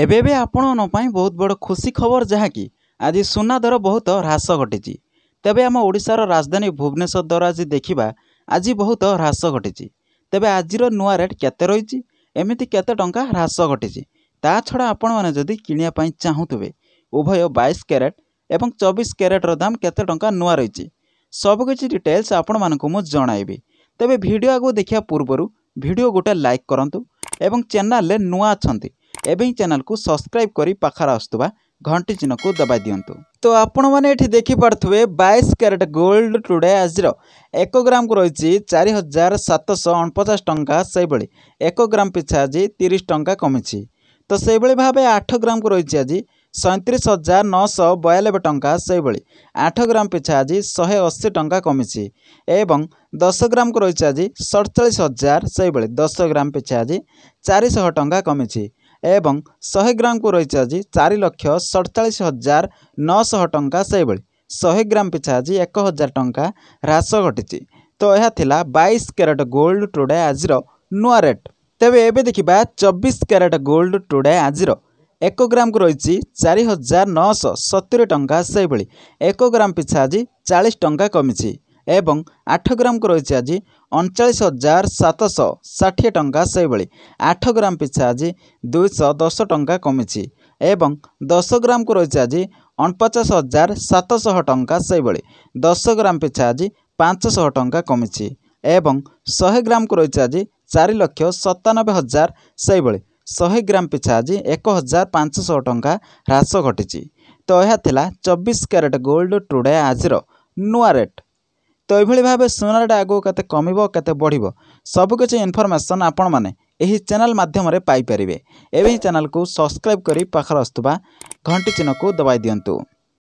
ଏବେ ଏବେ ଆପଣମାନଙ୍କ ପାଇଁ ବହୁତ ବଡ଼ ଖୁସି ଖବର ଯାହାକି ଆଜି ସୁନା ଦର ବହୁତ ହ୍ରାସ ଘଟିଛି। ତେବେ ଆମ ଓଡ଼ିଶାର ରାଜଧାନୀ ଭୁବନେଶ୍ୱର ଦର ଆଜି ଦେଖିବା ଆଜି ବହୁତ ହ୍ରାସ ଘଟିଛି। ତେବେ ଆଜିର ନୂଆ ରେଟ୍ କେତେ ରହିଛି? ଏମିତି କେତେ ଟଙ୍କା ହ୍ରାସ ଘଟିଛି? ତା ଛଡ଼ା ଆପଣମାନେ ଯଦି କିଣିବା ପାଇଁ ଚାହୁଁଥିବେ ଉଭୟ ବାଇଶ କ୍ୟାରେଟ୍ ଏବଂ ଚବିଶ କ୍ୟାରେଟ୍ର ଦାମ କେତେ ଟଙ୍କା ନୂଆ ରହିଛି? ସବୁକିଛି ଡିଟେଲ୍ସ ଆପଣମାନଙ୍କୁ ମୁଁ ଜଣାଇବି। ତେବେ ଭିଡ଼ିଓ ଆଗକୁ ଦେଖିବା ପୂର୍ବରୁ ଭିଡ଼ିଓ ଗୋଟେ ଲାଇକ୍ କରନ୍ତୁ ଏବଂ ଚ୍ୟାନେଲରେ ନୂଆ ଅଛନ୍ତି ଏବେ ହିଁ ଚ୍ୟାନେଲକୁ ସବସ୍କ୍ରାଇବ୍ କରି ପାଖରେ ଆସୁଥିବା ଘଣ୍ଟି ଚିହ୍ନକୁ ଦବାଇ ଦିଅନ୍ତୁ ତ ଆପଣମାନେ ଏଠି ଦେଖିପାରୁଥିବେ ବାଇଶ କ୍ୟାରେଟ୍ ଗୋଲ୍ଡ ଟୁଡେ ଆଜିର ଏକ ଗ୍ରାମକୁ ରହିଛି ଚାରି ହଜାର ସାତଶହ ଅଣପଚାଶ ଟଙ୍କା ସେହିଭଳି ଏକ ଗ୍ରାମ ପିଛା ଆଜି ତିରିଶ ଟଙ୍କା କମିଛି ତ ସେହିଭଳି ଭାବେ ଆଠ ଗ୍ରାମକୁ ରହିଛି ଆଜି ସଇଁତିରିଶ ହଜାର ନଅଶହ ବୟାନବେ ଟଙ୍କା ସେହିଭଳି ଆଠ ଗ୍ରାମ ପିଛା ଆଜି ଶହେ ଅଶୀ ଟଙ୍କା କମିଛି ଏବଂ ଦଶ ଗ୍ରାମକୁ ରହିଛି ଆଜି ସଡ଼ଚାଳିଶ ହଜାର ସେହିଭଳି ଦଶ ଗ୍ରାମ ପିଛା ଆଜି ଚାରିଶହ ଟଙ୍କା କମିଛି ଏବଂ ଶହେ ଗ୍ରାମକୁ ରହିଛି ଆଜି ଚାରି ଲକ୍ଷ ସଡ଼ଚାଳିଶ ହଜାର ନଅଶହ ଟଙ୍କା ସେହିଭଳି ଶହେ ଗ୍ରାମ ପିଛା ଆଜି ଏକ ହଜାର ଟଙ୍କା ହ୍ରାସ ଘଟିଛି। ତ ଏହା ଥିଲା ବାଇଶ କ୍ୟାରେଟ୍ ଗୋଲ୍ଡ ଟୁଡେ ଆଜିର ନୂଆ ରେଟ୍। ତେବେ ଏବେ ଦେଖିବା ଚବିଶ କ୍ୟାରେଟ୍ ଗୋଲ୍ଡ ଟୁଡେ ଆଜିର ଏକ ଗ୍ରାମକୁ ରହିଛି ଚାରି ହଜାର ନଅଶହ ସତୁରି ଟଙ୍କା ସେହିଭଳି। ଏକ ଗ୍ରାମ ପିଛା ଆଜି ଚାଳିଶ ଟଙ୍କା କମିଛି ଏବଂ ଆଠ ଗ୍ରାମକୁ ରହିଛି ଆଜି ଅଣଚାଳିଶ ହଜାର ସାତଶହ ଷାଠିଏ ଟଙ୍କା ସେହିଭଳି। ଆଠ ଗ୍ରାମ ପିଛା ଆଜି ଦୁଇଶହ ଦଶ ଟଙ୍କା କମିଛି ଏବଂ ଦଶ ଗ୍ରାମକୁ ରହିଛି ଆଜି ଅଣପଚାଶ ହଜାର ସାତଶହ ଟଙ୍କା ସେହିଭଳି। ଦଶ ଗ୍ରାମ ପିଛା ଆଜି ପାଞ୍ଚଶହ ଟଙ୍କା କମିଛି ଏବଂ ଶହେ ଗ୍ରାମକୁ ରହିଛି ଆଜି ଚାରି ଲକ୍ଷ ସତାନବେ ହଜାର ସେହିଭଳି। ଶହେ ଗ୍ରାମ ପିଛା ଆଜି ଏକ ହଜାର ପାଞ୍ଚଶହ ଟଙ୍କା ହ୍ରାସ ଘଟିଛି। ତ ଏହା ଥିଲା ଚବିଶ କ୍ୟାରେଟ୍ ଗୋଲ୍ଡ ଟୁଡେ ଆଜିର ନୂଆ ରେଟ୍। ତ ଏଇଭଳି ଭାବେ ସୁନା ରେଟ୍ ଆଗକୁ କେତେ କମିବ କେତେ ବଢ଼ିବ ସବୁକିଛି ଇନଫର୍ମେସନ୍ ଆପଣମାନେ ଏହି ଚ୍ୟାନେଲ୍ ମାଧ୍ୟମରେ ପାଇପାରିବେ। ଏବେ ହିଁ ଚ୍ୟାନେଲ୍କୁ ସବସ୍କ୍ରାଇବ୍ କରି ପାଖରେ ଆସୁଥିବା ଘଣ୍ଟି ଚିହ୍ନକୁ ଦବାଇ ଦିଅନ୍ତୁ।